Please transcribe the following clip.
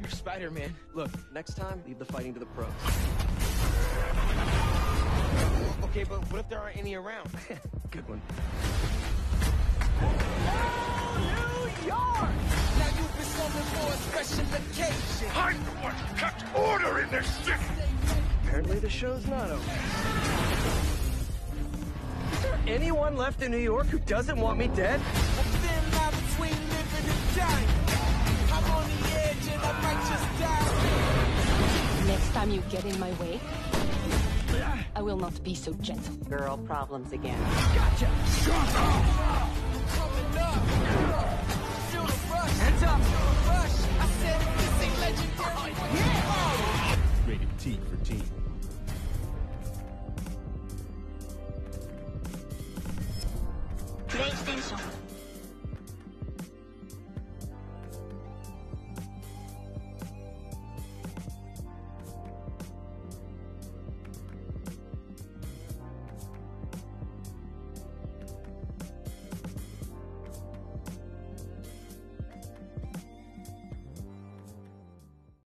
You're Spider-Man. Look, next time, leave the fighting to the pros. Okay, but what if there aren't any around? Good one. New York! Now you've been summoned for a special occasion. I'm the one who kept order in this city! Apparently the show's not over. Is there anyone left in New York who doesn't want me dead? A thin line between living and dying. I'm on the edge and I might just die. Next time you get in my way, I will not be so gentle. Girl problems again. Gotcha! Shut up! extension.